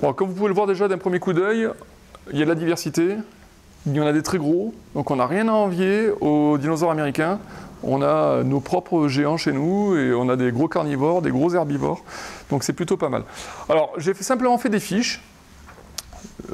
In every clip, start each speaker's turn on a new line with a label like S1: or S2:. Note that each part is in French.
S1: Comme vous pouvez le voir déjà d'un premier coup d'œil, il y a de la diversité, il y en a des très gros, donc on n'a rien à envier aux dinosaures américains. On a nos propres géants chez nous et on a des gros carnivores, des gros herbivores, donc c'est plutôt pas mal. Alors j'ai simplement fait des fiches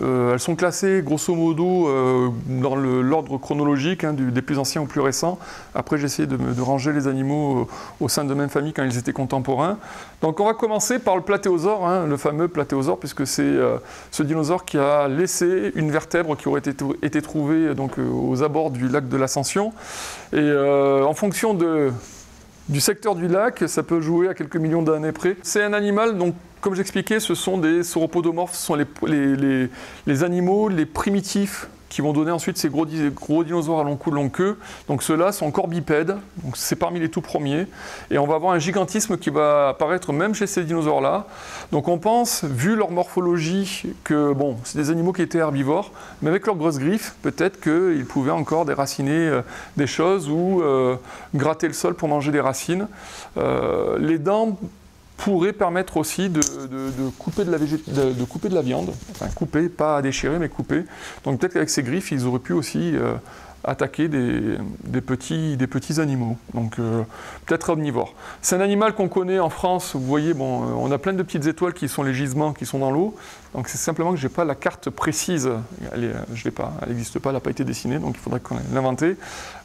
S1: euh, elles sont classées grosso modo euh, dans l'ordre chronologique, hein, des plus anciens aux plus récents. Après, j'ai essayé de, ranger les animaux au sein de même famille quand ils étaient contemporains. Donc, on va commencer par le platéosaure, hein, le fameux platéosaure, puisque c'est euh, ce dinosaure qui a laissé une vertèbre qui aurait été, été trouvée donc, aux abords du lac de l'Ascension. Et en fonction de, du secteur du lac, ça peut jouer à quelques millions d'années près. C'est un animal donc comme j'expliquais, ce sont des sauropodomorphes, ce sont les, animaux les primitifs qui vont donner ensuite ces gros, dinosaures à long cou, long queue. Donc ceux-là sont encore bipèdes, c'est parmi les tout premiers. Et on va avoir un gigantisme qui va apparaître même chez ces dinosaures-là. Donc on pense, vu leur morphologie, que bon, c'est des animaux qui étaient herbivores, mais avec leurs grosses griffes, peut-être qu'ils pouvaient encore déraciner euh, des choses ou euh, gratter le sol pour manger des racines. Euh, les dents pourrait permettre aussi de, couper, de la de, couper de la viande, enfin couper, pas déchirer, mais couper. Donc peut-être qu'avec ces griffes, ils auraient pu aussi euh, attaquer des, petits, animaux, donc euh, peut-être omnivores. C'est un animal qu'on connaît en France, vous voyez, bon, euh, on a plein de petites étoiles qui sont les gisements qui sont dans l'eau, donc c'est simplement que je n'ai pas la carte précise, elle l'ai pas, elle n'existe pas, elle n'a pas été dessinée, donc il faudrait qu'on l'invente,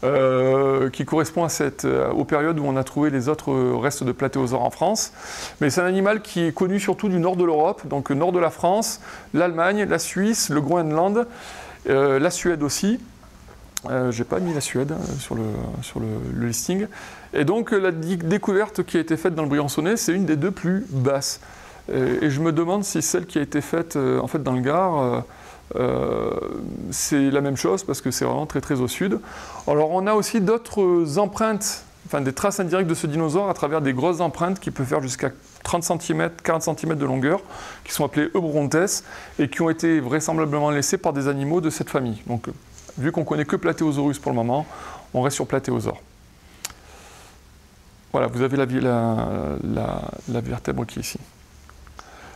S1: euh, qui correspond à cette, aux périodes où on a trouvé les autres restes de platéosaures en France. Mais c'est un animal qui est connu surtout du nord de l'Europe, donc nord de la France, l'Allemagne, la Suisse, le Groenland, la Suède aussi, euh, j'ai pas mis la Suède euh, sur, le, listing. Et donc euh, la découverte qui a été faite dans le Briançonnais, c'est une des deux plus basses. Et, je me demande si celle qui a été faite en fait dans le Gard, c'est la même chose parce que c'est vraiment très très au sud. Alors on a aussi d'autres empreintes, enfin des traces indirectes de ce dinosaure à travers des grosses empreintes qui peuvent faire jusqu'à 30 cm, 40 cm de longueur, qui sont appelées Eubrontes et qui ont été vraisemblablement laissées par des animaux de cette famille. Donc Vu qu'on connaît que Platéosaurus pour le moment, on reste sur Platéosaure. Voilà, vous avez la, vertèbre qui est ici.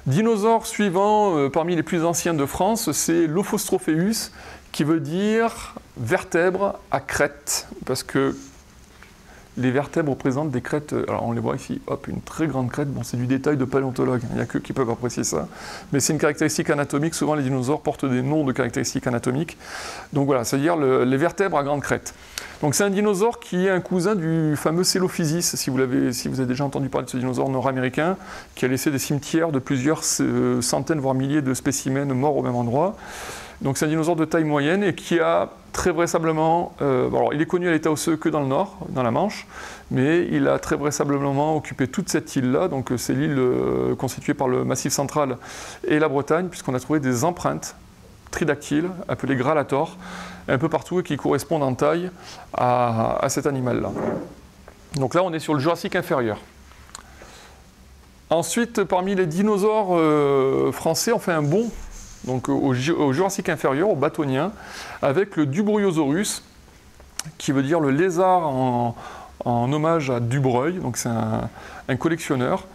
S1: Dinosaure suivant euh, parmi les plus anciens de France, c'est l'Ophostropheus, qui veut dire vertèbre à crête, parce que les vertèbres représentent des crêtes, euh, alors on les voit ici, hop, une très grande crête, bon c'est du détail de paléontologue, il n'y a que qui peuvent apprécier ça, mais c'est une caractéristique anatomique, souvent les dinosaures portent des noms de caractéristiques anatomiques, donc voilà, c'est-à-dire les vertèbres à grande crête. Donc c'est un dinosaure qui est un cousin du fameux Célophysis, si vous, avez, si vous avez déjà entendu parler de ce dinosaure nord-américain, qui a laissé des cimetières de plusieurs euh, centaines, voire milliers de spécimens morts au même endroit. Donc c'est un dinosaure de taille moyenne et qui a très vraisemblablement, euh, alors il est connu à l'état osseux que dans le nord, dans la Manche, mais il a très vraisemblablement occupé toute cette île-là, donc euh, c'est l'île euh, constituée par le Massif central et la Bretagne, puisqu'on a trouvé des empreintes tridactyles appelées grallator un peu partout et qui correspondent en taille à, cet animal-là. Donc là on est sur le Jurassique inférieur. Ensuite, parmi les dinosaures français, on fait un bond donc au, Jurassique inférieur, au bâtonien, avec le Dubreuillosaurus, qui veut dire le lézard en, hommage à Dubreuil, donc c'est un, collectionneur,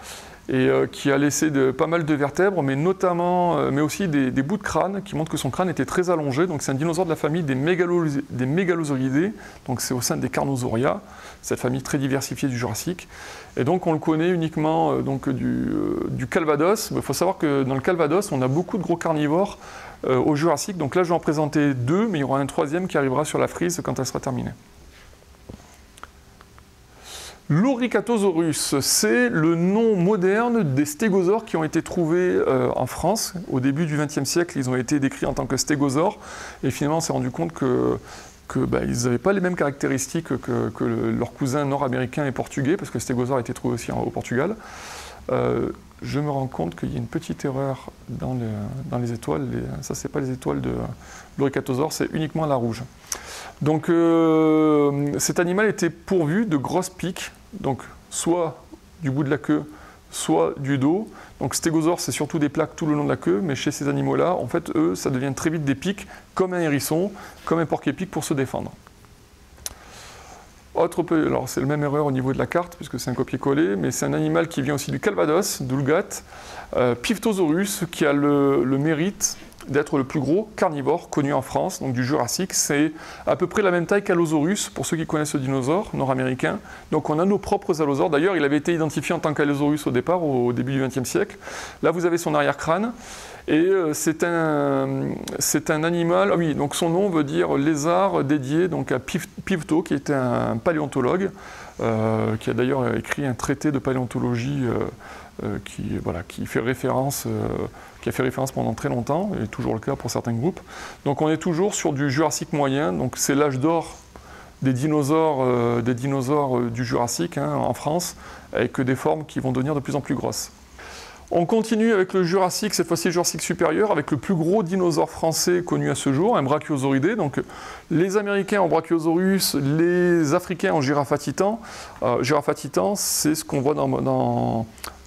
S1: et euh, qui a laissé pas mal de vertèbres, mais notamment, euh, mais aussi des, bouts de crâne qui montrent que son crâne était très allongé. Donc c'est un dinosaure de la famille des, des mégalosauridés, donc c'est au sein des Carnosauria, cette famille très diversifiée du Jurassique. Et donc on le connaît uniquement euh, donc, du, Calvados. Il faut savoir que dans le Calvados, on a beaucoup de gros carnivores au Jurassique. Donc là, je vais en présenter deux, mais il y aura un troisième qui arrivera sur la frise quand elle sera terminée. L'Oricatosaurus, c'est le nom moderne des stégosaures qui ont été trouvés euh, en France. Au début du XXe siècle, ils ont été décrits en tant que stégosaures. Et finalement, on s'est rendu compte que, bah, n'avaient pas les mêmes caractéristiques que, leurs cousins nord-américains et portugais, parce que stégosaure a été trouvé aussi au Portugal. Euh, je me rends compte qu'il y a une petite erreur dans, les étoiles. ça, ce n'est pas les étoiles de l'Oricatosaure, c'est uniquement la rouge. Donc euh, cet animal était pourvu de grosses piques, donc soit du bout de la queue, soit du dos. Donc stégosaure, c'est surtout des plaques tout le long de la queue, mais chez ces animaux-là, en fait, eux, ça devient très vite des pics, comme un hérisson, comme un porc-épic pour se défendre. Autre, alors c'est la même erreur au niveau de la carte, puisque c'est un copier-coller, mais c'est un animal qui vient aussi du Calvados, d'Ulgat, euh, Piptosaurus, qui a le, mérite d'être le plus gros carnivore connu en France, donc du Jurassique. C'est à peu près la même taille qu'Allosaurus, pour ceux qui connaissent le dinosaure nord-américain. Donc on a nos propres allosaures. D'ailleurs, il avait été identifié en tant qu'Allosaurus au départ, au début du XXe siècle. Là, vous avez son arrière-crâne. Et euh, c'est un, un, animal, ah oui, donc son nom veut dire lézard dédié donc à Pivto, qui était un paléontologue, euh, qui a d'ailleurs écrit un traité de paléontologie euh, qui, voilà, qui, fait référence, qui a fait référence pendant très longtemps, et toujours le cas pour certains groupes. Donc on est toujours sur du Jurassique moyen, donc c'est l'âge d'or des dinosaures, des dinosaures du Jurassique hein, en France, avec des formes qui vont devenir de plus en plus grosses. On continue avec le Jurassique, cette fois-ci Jurassique supérieur, avec le plus gros dinosaure français connu à ce jour, un brachiosauridé. Donc les Américains en Brachiosaurus, les Africains en Giraffatitan. Euh, Giraffatitan, c'est ce qu'on voit dans,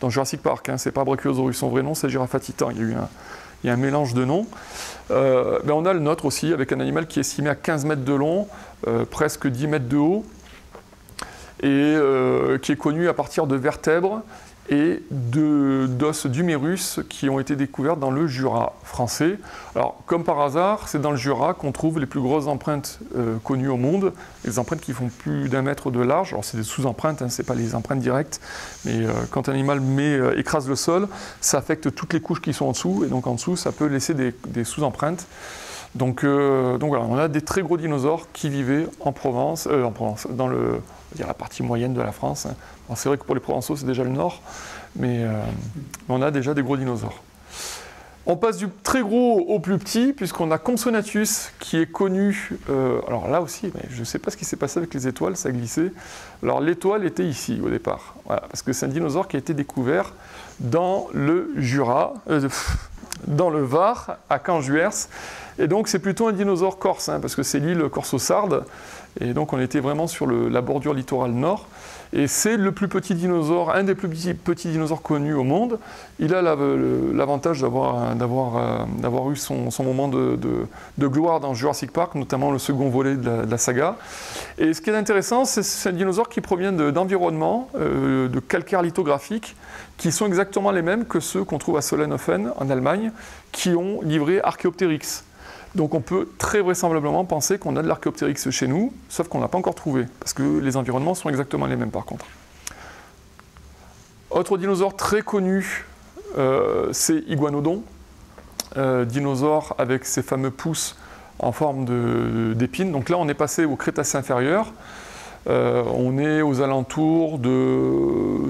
S1: Jurassic Park. Hein. C'est pas Brachiosaurus, son vrai nom c'est Giraffatitan. Il y a eu un mélange de noms. Euh, ben on a le nôtre aussi, avec un animal qui est estimé à 15 mètres de long, euh, presque 10 mètres de haut, et euh, qui est connu à partir de vertèbres et d'os d'humérus qui ont été découverts dans le Jura français. Alors, comme par hasard, c'est dans le Jura qu'on trouve les plus grosses empreintes euh, connues au monde, les empreintes qui font plus d'un mètre de large. Alors, c'est des sous-empreintes, hein, ce n'est pas les empreintes directes, mais euh, quand un animal met, euh, écrase le sol, ça affecte toutes les couches qui sont en dessous, et donc en dessous, ça peut laisser des, sous-empreintes. Donc, donc, voilà, on a des très gros dinosaures qui vivaient en Provence, en Provence dans la partie moyenne de la France. Hein. C'est vrai que pour les Provençaux, c'est déjà le nord, mais euh, on a déjà des gros dinosaures. On passe du très gros au plus petit, puisqu'on a Compsognathus, qui est connu. Euh, alors là aussi, je ne sais pas ce qui s'est passé avec les étoiles, ça a glissé. Alors l'étoile était ici au départ, parce que c'est un dinosaure qui a été découvert dans le Jura, euh, dans le Var, à Canjuers. Et donc c'est plutôt un dinosaure corse, hein, parce que c'est l'île Corso-Sarde, et donc on était vraiment sur la bordure littorale nord. Et c'est le plus petit dinosaure, un des plus petits, dinosaures connus au monde. Il a l'avantage d'avoir eu son, moment de, gloire dans Jurassic Park, notamment le second volet de la, saga. Et ce qui est intéressant, c'est un dinosaure qui provient d'environnements, euh, de calcaire lithographique, qui sont exactement les mêmes que ceux qu'on trouve à Solenhofen en Allemagne, qui ont livré Archaeopteryx. Donc on peut très vraisemblablement penser qu'on a de l'Archéoptérix chez nous, sauf qu'on ne l'a pas encore trouvé, parce que les environnements sont exactement les mêmes par contre. Autre dinosaure très connu, euh, c'est Iguanodon, euh, dinosaure avec ses fameux pouces en forme d'épines. Donc là on est passé au Crétacé inférieur, euh, on est aux alentours de...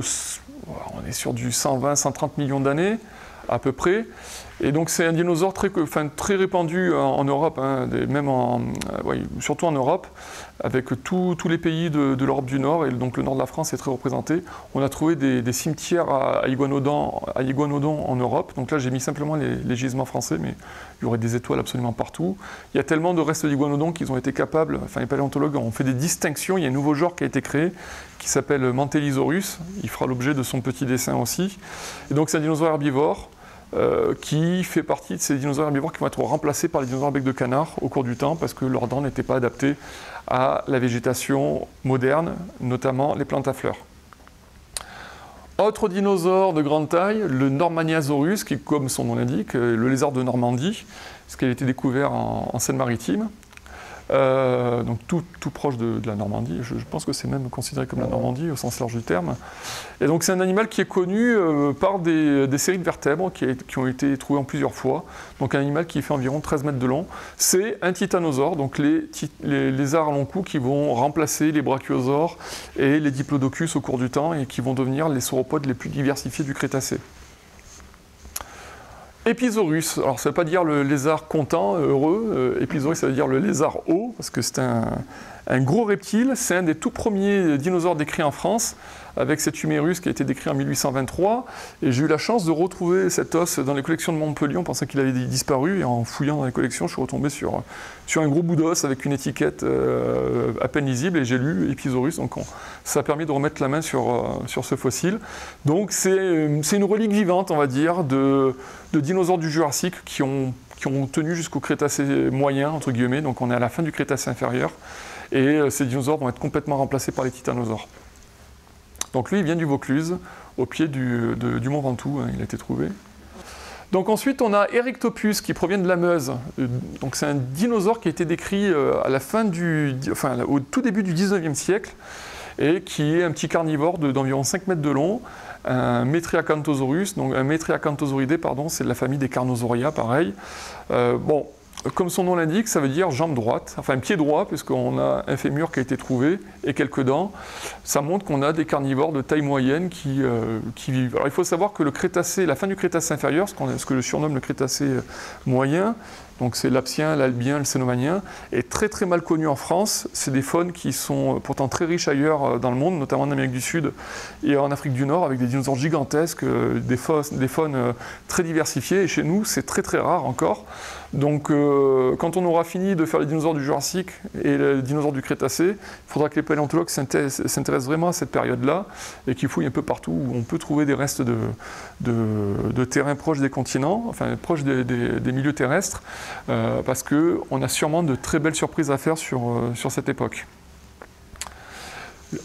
S1: On est sur du 120-130 millions d'années à peu près. Et donc c'est un dinosaure très, répandu en, Europe, hein, même euh, surtout en Europe, avec tous les pays de, l'Europe du Nord, et donc le nord de la France est très représenté. On a trouvé des, cimetières à, Iguanodon, à Iguanodon en Europe, donc là j'ai mis simplement les, gisements français, mais il y aurait des étoiles absolument partout. Il y a tellement de restes d'Iguanodon qu'ils ont été capables, enfin les paléontologues ont fait des distinctions, il y a un nouveau genre qui a été créé, qui s'appelle Mantellisaurus, il fera l'objet de son petit dessin aussi. Et donc c'est un dinosaure herbivore, euh, qui fait partie de ces dinosaures herbivores qui vont être remplacés par les dinosaures à bec de canard au cours du temps parce que leurs dents n'étaient pas adaptées à la végétation moderne, notamment les plantes à fleurs. Autre dinosaure de grande taille, le Normaniasaurus, qui, comme son nom l'indique, le lézard de Normandie, ce qui a été découvert en Seine-Maritime. Euh, donc tout, proche de, la Normandie. Je, pense que c'est même considéré comme la Normandie au sens large du terme. Et donc c'est un animal qui est connu euh, par des, séries de vertèbres qui, qui, ont été trouvées en plusieurs fois. Donc un animal qui fait environ 13 mètres de long. C'est un titanosaure, donc les, les lézards à long cou qui vont remplacer les brachiosaures et les diplodocus au cours du temps et qui vont devenir les sauropodes les plus diversifiés du Crétacé. Épisaurus, alors ça ne veut pas dire le lézard content, heureux, euh, ça veut dire le lézard haut, parce que c'est un, un gros reptile, c'est un des tout premiers dinosaures décrits en France, avec cet humérus qui a été décrit en 1823. Et j'ai eu la chance de retrouver cet os dans les collections de Montpellier. On pensait qu'il avait disparu. Et en fouillant dans les collections, je suis retombé sur, sur un gros bout d'os avec une étiquette euh, à peine lisible. Et j'ai lu Episaurus. Donc ça a permis de remettre la main sur, euh, sur ce fossile. Donc c'est une relique vivante, on va dire, de, de dinosaures du Jurassique qui ont, qui ont tenu jusqu'au Crétacé moyen, entre guillemets. Donc on est à la fin du Crétacé inférieur et ces dinosaures vont être complètement remplacés par les titanosaures. Donc lui, il vient du Vaucluse, au pied du, Mont Ventoux, hein, il a été trouvé. Donc ensuite, on a Erectopus qui provient de la Meuse. Donc c'est un dinosaure qui a été décrit enfin, au tout début du 19e siècle et qui est un petit carnivore d'environ 5 mètres de long, un Metriacanthosaurus, donc un Metriacanthosauridé, pardon, c'est de la famille des Carnosauria, pareil. Euh, bon, comme son nom l'indique, ça veut dire jambe droite, enfin pied droit, puisqu'on a un fémur qui a été trouvé et quelques dents. Ça montre qu'on a des carnivores de taille moyenne qui, euh, vivent. Alors il faut savoir que le Crétacé, la fin du Crétacé inférieur, ce, ce que je surnomme le Crétacé euh, moyen, donc c'est l'apsien, l'albien, le cénomanien, est très très mal connu en France. C'est des faunes qui sont pourtant très riches ailleurs euh, dans le monde, notamment en Amérique du Sud et en Afrique du Nord, avec des dinosaures gigantesques, euh, des faunes, des faunes euh, très diversifiées. Et chez nous, c'est très très rare encore. Donc quand on aura fini de faire les dinosaures du Jurassique et les dinosaures du Crétacé, il faudra que les paléontologues s'intéressent vraiment à cette période-là et qu'ils fouillent un peu partout où on peut trouver des restes de, de, terrain proches des continents, enfin proches des milieux terrestres. Euh, parce qu'on a sûrement de très belles surprises à faire sur, euh, sur cette époque.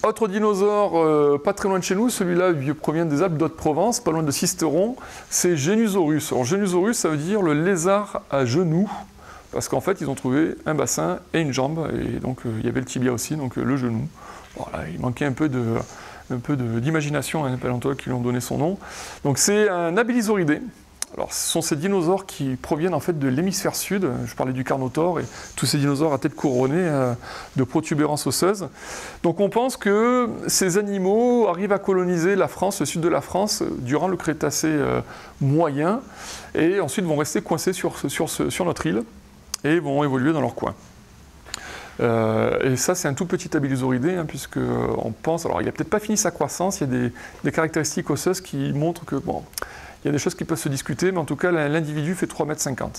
S1: Autre dinosaure euh, pas très loin de chez nous, celui-là provient des Alpes d'Haute-Provence, pas loin de Sisteron, c'est Genusaurus. Alors Genusaurus, ça veut dire le lézard à genoux, parce qu'en fait, ils ont trouvé un bassin et une jambe, et donc il y avait le tibia aussi, donc le genou. Voilà, il manquait un peu de, un peu d'imagination à un paléontologue qui lui ont donné son nom. Donc c'est un abélisauridé, alors, ce sont ces dinosaures qui proviennent en fait de l'hémisphère sud. Je parlais du Carnotaure et tous ces dinosaures à tête couronnée euh, de protubérances osseuses. Donc, on pense que ces animaux arrivent à coloniser la France, le sud de la France, durant le Crétacé euh, moyen, et ensuite vont rester coincés sur, notre île et vont évoluer dans leur coin. Euh, et ça, c'est un tout petit abélisauridé, hein, puisqu'on pense. Alors, il n'a peut-être pas fini sa croissance, il y a des, des caractéristiques osseuses qui montrent que, bon, il y a des choses qui peuvent se discuter, mais en tout cas, l'individu fait 3,50 m.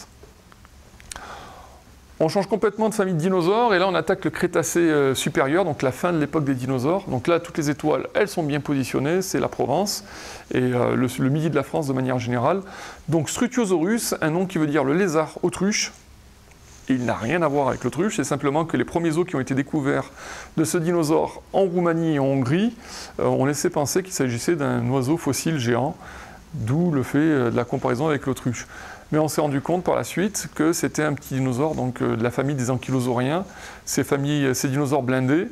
S1: On change complètement de famille de dinosaures, et là on attaque le Crétacé euh, supérieur, donc la fin de l'époque des dinosaures. Donc là, toutes les étoiles, elles sont bien positionnées, c'est la Provence, et euh, le, midi de la France de manière générale. Donc Struthiosaurus, un nom qui veut dire le lézard autruche, il n'a rien à voir avec l'autruche, c'est simplement que les premiers os qui ont été découverts de ce dinosaure en Roumanie et en Hongrie euh, ont laissé penser qu'il s'agissait d'un oiseau fossile géant. D'où le fait euh, de la comparaison avec l'autruche. Mais on s'est rendu compte par la suite que c'était un petit dinosaure donc, euh, de la famille des ankylosauriens, ces, familles, ces dinosaures blindés.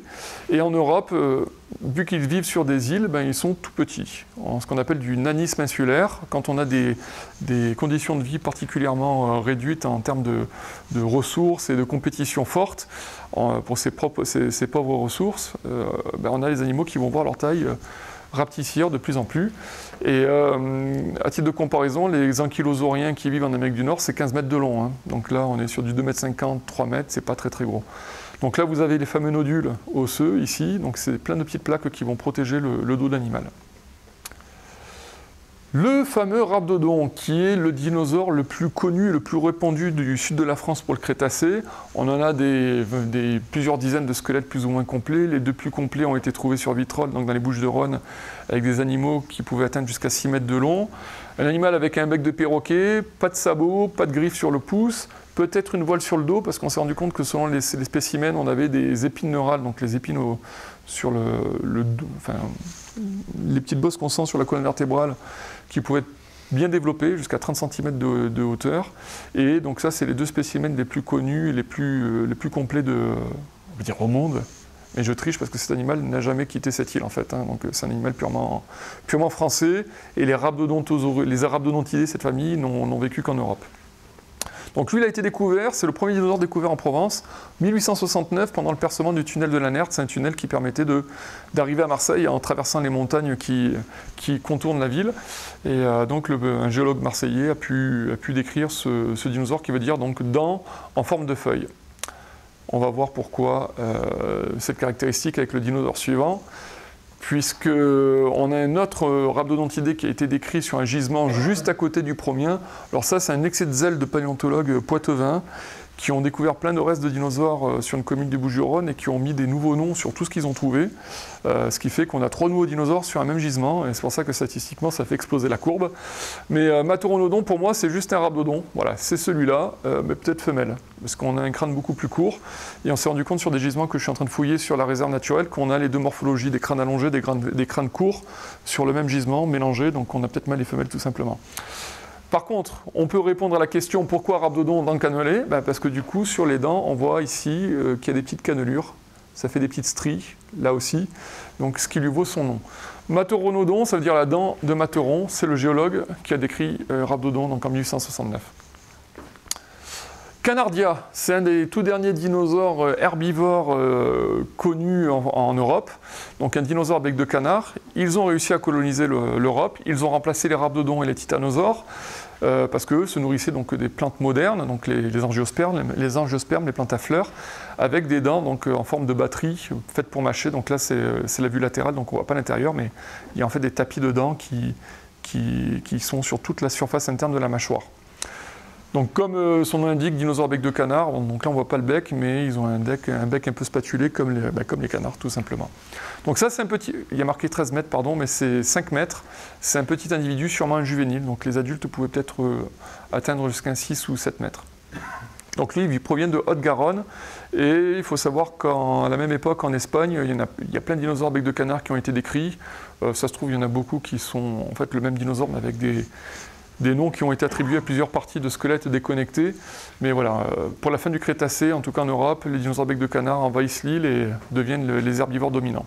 S1: Et en Europe, euh, vu qu'ils vivent sur des îles, ben, ils sont tout petits, en ce qu'on appelle du nanisme insulaire. Quand on a des, conditions de vie particulièrement réduites en termes de, ressources et de compétition forte pour ces, pauvres ressources, ben, on a les animaux qui vont voir leur taille rapetissir de plus en plus. Et euh, à titre de comparaison, les ankylosauriens qui vivent en Amérique du Nord, c'est 15 mètres de long. Hein. Donc là, on est sur du 2,50 m, 3 mètres, c'est pas très très gros. Donc là, vous avez les fameux nodules osseux ici, donc c'est plein de petites plaques qui vont protéger le, dos de l'animal. Le fameux rhabdodon, qui est le dinosaure le plus connu, le plus répandu du sud de la France pour le Crétacé. On en a des, plusieurs dizaines de squelettes plus ou moins complets. Les deux plus complets ont été trouvés sur Vitrolles, donc dans les Bouches-de-Rhône, avec des animaux qui pouvaient atteindre jusqu'à 6 mètres de long. Un animal avec un bec de perroquet, pas de sabots, pas de griffes sur le pouce, peut-être une voile sur le dos, parce qu'on s'est rendu compte que selon les, spécimens, on avait des épines neurales, donc les épines sur le, le enfin, les petites bosses qu'on sent sur la colonne vertébrale qui pouvaient être bien développées, jusqu'à 30 cm de, hauteur. Et donc ça, c'est les deux spécimens les plus connus et les plus, euh, les plus complets au monde. Mais je triche parce que cet animal n'a jamais quitté cette île en fait. Hein. donc c'est un animal purement, français. Et les les Arabdodontidés, cette famille, n'ont vécu qu'en Europe. Donc lui, il a été découvert, c'est le premier dinosaure découvert en Provence, 1869, pendant le percement du tunnel de la Nerte. C'est un tunnel qui permettait d'arriver à Marseille en traversant les montagnes qui, contournent la ville. Et euh, donc un géologue marseillais a pu, a pu décrire ce, ce, dinosaure qui veut dire donc dent en forme de feuille. On va voir pourquoi euh, cette caractéristique avec le dinosaure suivant puisqu'on a un autre rhabdodontidé qui a été décrit sur un gisement juste à côté du premier. Alors ça, c'est un excès de zèle de paléontologue poitevin qui ont découvert plein de restes de dinosaures euh, sur une commune du Bouches-du-Rhône et qui ont mis des nouveaux noms sur tout ce qu'ils ont trouvé. Euh, ce qui fait qu'on a trois nouveaux dinosaures sur un même gisement, et c'est pour ça que statistiquement ça fait exploser la courbe. Mais euh, Matoronodon, pour moi, c'est juste un rhabdodon. Voilà, c'est celui-là, mais peut-être femelle, parce qu'on a un crâne beaucoup plus court. Et on s'est rendu compte sur des gisements que je suis en train de fouiller sur la réserve naturelle qu'on a les deux morphologies, des crânes allongés, des crânes, des crânes courts, sur le même gisement, mélangés, donc on a peut-être mal les femelles tout simplement. Par contre, on peut répondre à la question pourquoi rhabdodon dans cannelé? Ben, Parce que du coup, sur les dents, on voit ici euh, qu'il y a des petites cannelures. Ça fait des petites stries, là aussi. Donc, ce qui lui vaut son nom. Materonodon, ça veut dire la dent de Materon. C'est le géologue qui a décrit euh, rhabdodon en 1869. Canardia, c'est un des tout derniers dinosaures euh, herbivores connus en, Europe. Donc un dinosaure bec de canard. Ils ont réussi à coloniser l'Europe. Ils ont remplacé les rhabdodons et les titanosaures. Euh, parce qu'eux se nourrissaient donc des plantes modernes, donc les, angiospermes, les, angiospermes, les plantes à fleurs, avec des dents donc, euh, en forme de batterie faites pour mâcher. Donc là, euh, c'est la vue latérale, donc on ne voit pas l'intérieur, mais il y a en fait des tapis de dents qui, sont sur toute la surface interne de la mâchoire. Donc comme son nom l'indique, dinosaures bec de canard, donc là on voit pas le bec, mais ils ont un bec un, peu spatulé comme les, bah, comme les canards tout simplement. Donc ça, c'est un petit, il y a marqué 13 mètres, pardon, mais c'est 5 mètres. C'est un petit individu, sûrement un juvénile. Donc les adultes pouvaient peut-être euh, atteindre jusqu'à 6 ou 7 mètres. Donc lui, il provient de Haute-Garonne. Et il faut savoir qu'à la même époque, en Espagne, il y, a, il y a plein de dinosaures bec de canard qui ont été décrits. Euh, ça se trouve, il y en a beaucoup qui sont en fait le même dinosaure, mais avec des, des noms qui ont été attribués à plusieurs parties de squelettes déconnectés. Mais voilà, euh, pour la fin du Crétacé, en tout cas en Europe, les dinosaures bec de canard envahissent l'île et deviennent les herbivores dominants.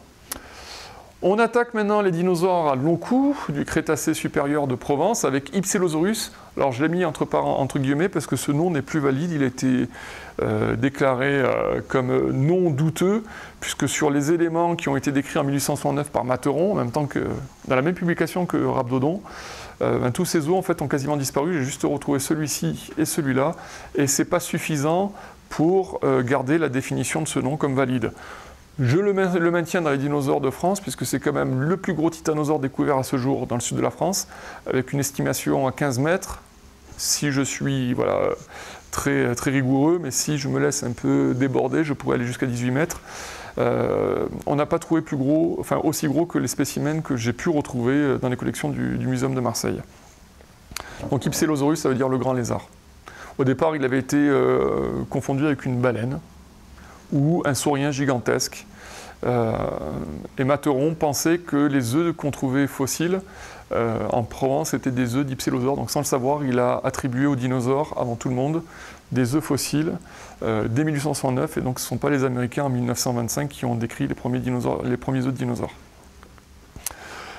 S1: On attaque maintenant les dinosaures à long cou du Crétacé supérieur de Provence avec Ipsilosaurus. Alors je l'ai mis entre, guillemets parce que ce nom n'est plus valide, il a été euh, déclaré euh, comme non douteux puisque sur les éléments qui ont été décrits en 1869 par Materon, en même temps que dans la même publication que Rhabdodon, euh, ben, tous ces os en fait ont quasiment disparu. J'ai juste retrouvé celui-ci et celui-là et c'est pas suffisant pour garder la définition de ce nom comme valide. Je le, maintiens dans les dinosaures de France, puisque c'est quand même le plus gros titanosaure découvert à ce jour dans le sud de la France, avec une estimation à 15 mètres. Si je suis très rigoureux, mais si je me laisse un peu déborder, je pourrais aller jusqu'à 18 mètres. Euh, on n'a pas trouvé plus gros, enfin aussi gros que les spécimens que j'ai pu retrouver dans les collections du, Muséum de Marseille. Donc Ipsilosaurus, ça veut dire le grand lézard. Au départ, il avait été euh, confondu avec une baleine, ou un saurien gigantesque. Euh, et Materon pensait que les œufs qu'on trouvait fossiles euh, en Provence étaient des œufs d'Ipsilosaure. Donc sans le savoir, il a attribué aux dinosaures, avant tout le monde, des œufs fossiles euh, dès 1869. Et donc ce ne sont pas les Américains en 1925 qui ont décrit les premiers, dinosaures, les premiers œufs de dinosaures.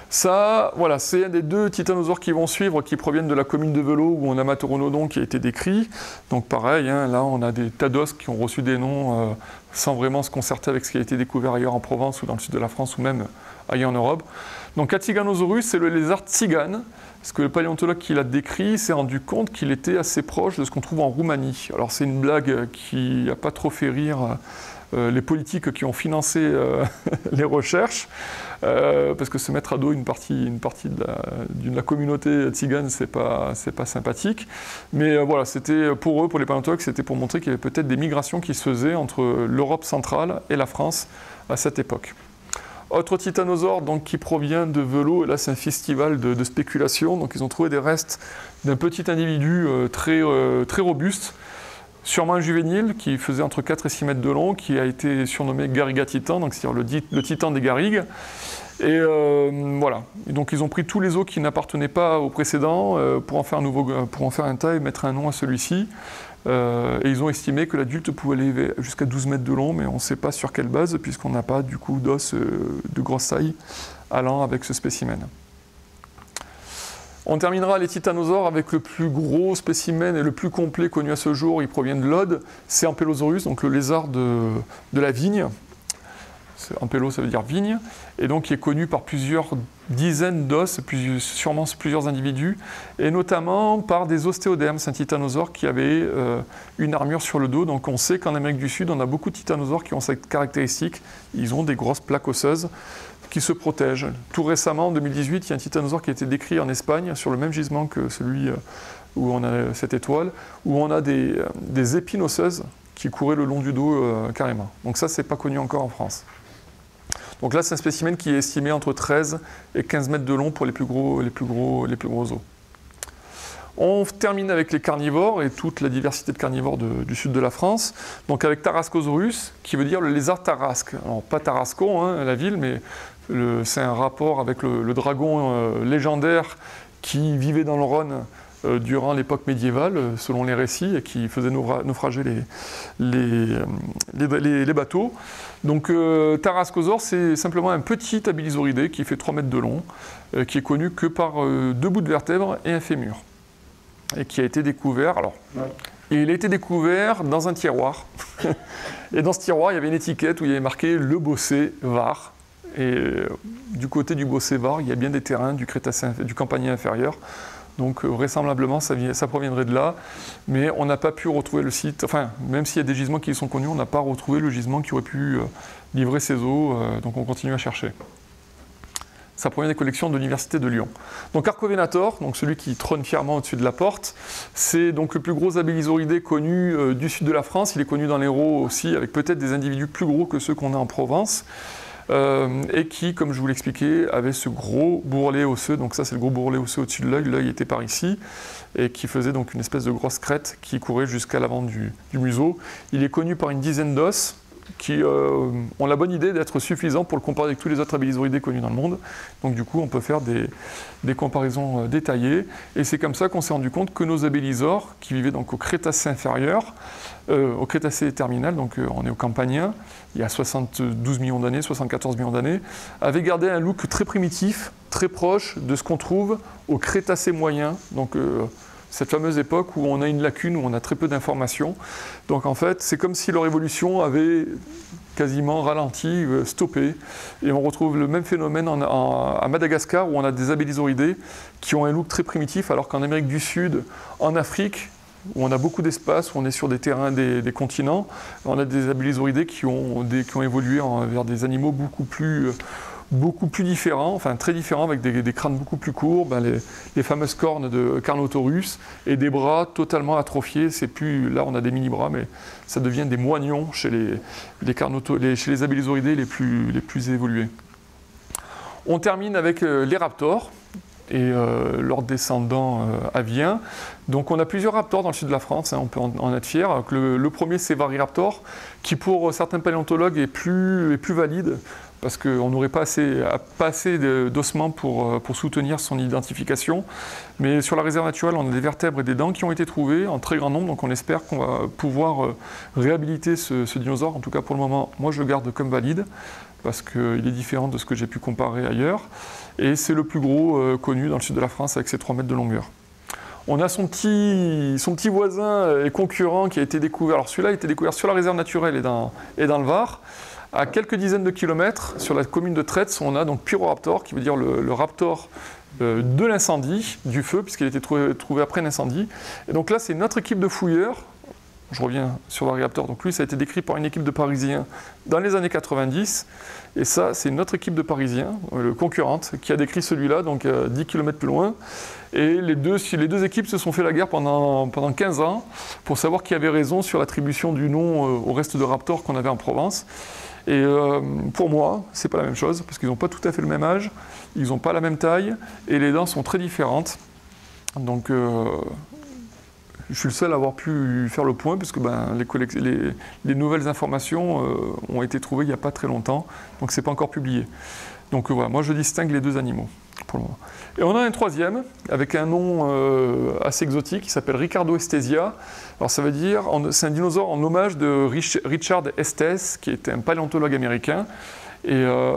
S1: Ça, voilà, c'est un des deux titanosaures qui vont suivre, qui proviennent de la commune de Velo, où on a Matoronodon qui a été décrit. Donc pareil, hein, là on a des tas d'os qui ont reçu des noms euh, sans vraiment se concerter avec ce qui a été découvert ailleurs en Provence ou dans le sud de la France ou même ailleurs en Europe. Donc Atiganosaurus, c'est le lézard tzigane, parce que le paléontologue qui l'a décrit s'est rendu compte qu'il était assez proche de ce qu'on trouve en Roumanie. Alors c'est une blague qui n'a pas trop fait rire euh, les politiques qui ont financé euh, les recherches, euh, parce que se mettre à dos une partie, une partie de, la, communauté tzigane, c'est pas, pas sympathique. Mais voilà, c'était pour eux, pour les paléontologues, c'était pour montrer qu'il y avait peut-être des migrations qui se faisaient entre l'Europe centrale et la France à cette époque. Autre titanosaure donc, qui provient de Velo, et là c'est un festival de, spéculation, donc ils ont trouvé des restes d'un petit individu très, très robuste, Sûrement un juvénile qui faisait entre 4 et 6 mètres de long, qui a été surnommé Garriga Titan, donc c'est-à-dire le, titan des garrigues. Et euh, voilà. Donc ils ont pris tous les os qui n'appartenaient pas au précédent euh, pour en faire un nouveau, pour en faire un tas et mettre un nom à celui-ci. Euh, et ils ont estimé que l'adulte pouvait aller jusqu'à 12 mètres de long, mais on ne sait pas sur quelle base, puisqu'on n'a pas du coup d'os de grosse taille allant avec ce spécimen. On terminera les titanosaures avec le plus gros spécimen et le plus complet connu à ce jour. Il provient de l'Ode. C'est Ampelosaurus, donc le lézard de, la vigne. Ampelo, ça veut dire vigne. Et donc, il est connu par plusieurs dizaines d'os, sûrement plusieurs individus, et notamment par des ostéodermes. C'est un titanosaure qui avait euh, une armure sur le dos. Donc, on sait qu'en Amérique du Sud, on a beaucoup de titanosaures qui ont cette caractéristique. Ils ont des grosses plaques osseuses qui se protègent. Tout récemment, en 2018, il y a un titanosaure qui a été décrit en Espagne sur le même gisement que celui euh, où on a cette étoile, où on a des, des épines osseuses qui couraient le long du dos carrément. Donc ça, c'est pas connu encore en France. Donc là, c'est un spécimen qui est estimé entre 13 et 15 mètres de long pour les plus gros, les plus gros, les plus gros os. On termine avec les carnivores et toute la diversité de carnivores du sud de la France. Donc avec Tarascosaurus, qui veut dire le lézard tarasque. Alors pas Tarascon, hein, la ville, mais c'est un rapport avec le, dragon euh, légendaire qui vivait dans le Rhône durant l'époque médiévale, euh, selon les récits, et qui faisait naufrager les, les, bateaux. Donc Tarascosaurus, c'est simplement un petit abilisauridé qui fait 3 mètres de long, qui est connu que par deux bouts de vertèbres et un fémur et qui a été découvert. Alors, il a été découvert dans un tiroir. et dans ce tiroir, il y avait une étiquette où il y avait marqué le Bossé Var. Et euh, du côté du Bossé Var, il y a bien des terrains du Crétacé, du Campanier inférieur. Donc euh, vraisemblablement, ça, proviendrait de là. Mais on n'a pas pu retrouver le site. Enfin, même s'il y a des gisements qui sont connus, on n'a pas retrouvé le gisement qui aurait pu euh, livrer ces eaux. donc on continue à chercher. Ça provient des collections de l'Université de Lyon. Donc Arcovenator, donc celui qui trône fièrement au-dessus de la porte, c'est donc le plus gros abélisauridé connu euh, du sud de la France. Il est connu dans l'Hérault aussi, avec peut-être des individus plus gros que ceux qu'on a en Provence. Euh, et qui, comme je vous l'expliquais, avait ce gros bourrelet osseux. Donc ça, c'est le gros bourrelet osseux au-dessus de l'œil. L'œil était par ici et qui faisait donc une espèce de grosse crête qui courait jusqu'à l'avant du, du museau. Il est connu par une dizaine d'os qui euh, ont la bonne idée d'être suffisants pour le comparer avec tous les autres abélisauridés connus dans le monde. Donc du coup, on peut faire des, comparaisons euh, détaillées. Et c'est comme ça qu'on s'est rendu compte que nos abélisaures, qui vivaient donc au Crétacé inférieur, euh, au Crétacé terminal, donc on est au Campanien, il y a 72 millions d'années, 74 millions d'années, avaient gardé un look très primitif, très proche de ce qu'on trouve au Crétacé moyen, donc cette fameuse époque où on a une lacune, où on a très peu d'informations. Donc en fait, c'est comme si leur évolution avait quasiment ralenti, euh, stoppé. Et on retrouve le même phénomène à Madagascar, où on a des abélisauridés qui ont un look très primitif, alors qu'en Amérique du Sud, en Afrique, où on a beaucoup d'espace, où on est sur des terrains des, continents, on a des abélisauridés qui ont, évolué vers des animaux beaucoup plus... Euh, beaucoup plus différents, enfin très différents, avec des, crânes beaucoup plus courts, ben, les, fameuses cornes de Carnotaurus, et des bras totalement atrophiés. C'est plus, là on a des mini-bras, mais ça devient des moignons chez les, les, chez les abélisauridés les plus, les évolués. On termine avec euh, les raptors et euh, leurs descendants euh, aviens. Donc on a plusieurs raptors dans le sud de la France, hein, on peut en, être fier. Le, premier c'est Variraptor, qui pour certains paléontologues est est plus valide parce qu'on n'aurait pas assez, d'ossements pour, euh, pour, soutenir son identification. Mais sur la réserve naturelle, on a des vertèbres et des dents qui ont été trouvées en très grand nombre, donc on espère qu'on va pouvoir euh, réhabiliter ce, dinosaure. En tout cas, pour le moment, moi je le garde comme valide, parce qu'il est différent de ce que j'ai pu comparer ailleurs. Et c'est le plus gros euh, connu dans le sud de la France avec ses 3 mètres de longueur. On a son petit, voisin et concurrent qui a été découvert. Alors celui-là a été découvert sur la réserve naturelle et dans le Var. À quelques dizaines de kilomètres, sur la commune de Tretz, on a donc Pyroraptor, qui veut dire le, raptor euh, de l'incendie, du feu, puisqu'il a été trouvé, après l'incendie. Et donc là, c'est notre équipe de fouilleurs. Je reviens sur Raptor. Donc lui, ça a été décrit par une équipe de Parisiens dans les années 90. Et ça, c'est notre équipe de Parisiens, euh, le concurrente, qui a décrit celui-là, donc 10 euh, km plus loin. Et les deux, équipes se sont fait la guerre pendant, pendant 15 ans pour savoir qui avait raison sur l'attribution du nom au reste de Raptor qu'on avait en Provence. Et euh, pour moi, c'est pas la même chose, parce qu'ils n'ont pas tout à fait le même âge, ils n'ont pas la même taille, et les dents sont très différentes. Donc, euh, je suis le seul à avoir pu faire le point, puisque ben, les, les, nouvelles informations euh, ont été trouvées il n'y a pas très longtemps, donc c'est pas encore publié. Donc voilà, moi je distingue les deux animaux Et on a un troisième, avec un nom euh, assez exotique, qui s'appelle Ricardo Estesia. Alors ça veut dire, c'est un dinosaure en hommage de Richard Estes, qui était un paléontologue américain. Et euh,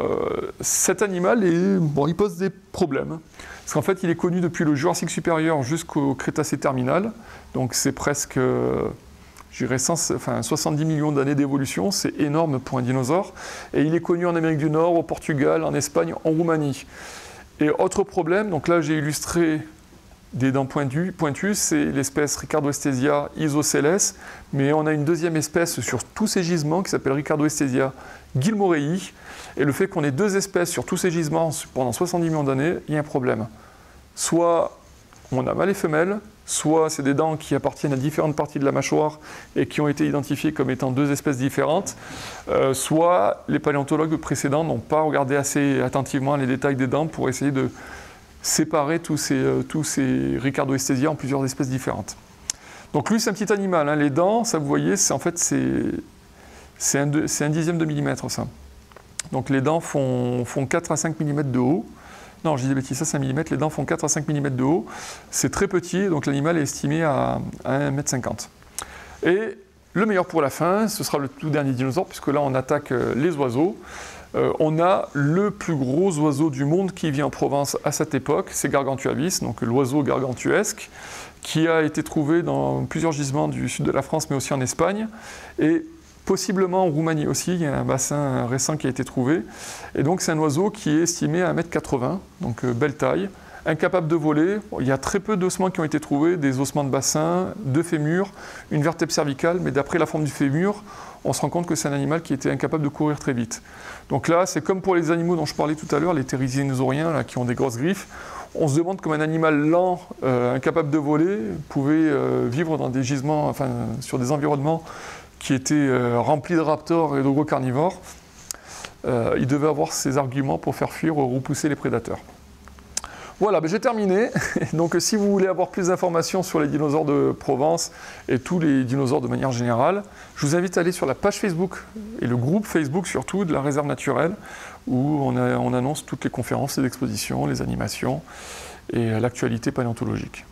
S1: cet animal, est, bon, il pose des problèmes. Parce qu'en fait, il est connu depuis le Jurassique supérieur jusqu'au Crétacé terminal. Donc c'est presque, je dirais, 70 millions d'années d'évolution. C'est énorme pour un dinosaure. Et il est connu en Amérique du Nord, au Portugal, en Espagne, en Roumanie. Et autre problème, donc là j'ai illustré des dents pointues, c'est l'espèce Ricardoestesia isocellus, mais on a une deuxième espèce sur tous ces gisements qui s'appelle Ricardoestesia gilmorei, et le fait qu'on ait deux espèces sur tous ces gisements pendant 70 millions d'années, il y a un problème. Soit on a mâle et femelle, soit c'est des dents qui appartiennent à différentes parties de la mâchoire et qui ont été identifiées comme étant deux espèces différentes, euh, soit les paléontologues précédents n'ont pas regardé assez attentivement les détails des dents pour essayer de séparer tous ces, euh, tous en plusieurs espèces différentes. Donc lui c'est un petit animal, hein. les dents, ça vous voyez, c'est en fait c'est un, un, dixième de millimètre. Donc les dents font, font 4 à 5 mm de haut. Non, je dis des bêtises, ça c'est un millimètre. Les dents font 4 à 5 mm de haut. C'est très petit, donc l'animal est estimé à, 1,50 m. Et le meilleur pour la fin, ce sera le tout dernier dinosaure, puisque là on attaque euh, les oiseaux. Euh, on a le plus gros oiseau du monde qui vit en Provence à cette époque, c'est Gargantua donc l'oiseau gargantuesque, qui a été trouvé dans plusieurs gisements du sud de la France, mais aussi en Espagne. Possiblement en Roumanie aussi, il y a un bassin récent qui a été trouvé. Et donc c'est un oiseau qui est estimé à 1m80, donc euh, belle taille, incapable de voler. Il y a très peu d'ossements qui ont été trouvés, des ossements de bassin, deux fémurs, une vertèbre cervicale, mais d'après la forme du fémur, on se rend compte que c'est un animal qui était incapable de courir très vite. Donc là, c'est comme pour les animaux dont je parlais tout à l'heure, les thérisienosauriens là, qui ont des grosses griffes. On se demande comment un animal lent, euh, incapable de voler, pouvait euh, vivre dans des gisements, enfin, sur des environnements qui était euh, rempli de raptors et de gros carnivores, euh, il devait avoir ses arguments pour faire fuir ou repousser les prédateurs. Voilà, ben j'ai terminé. Donc si vous voulez avoir plus d'informations sur les dinosaures de Provence et tous les dinosaures de manière générale, je vous invite à aller sur la page Facebook et le groupe Facebook surtout de la réserve naturelle où on, on annonce toutes les conférences, les expositions, les animations et l'actualité paléontologique.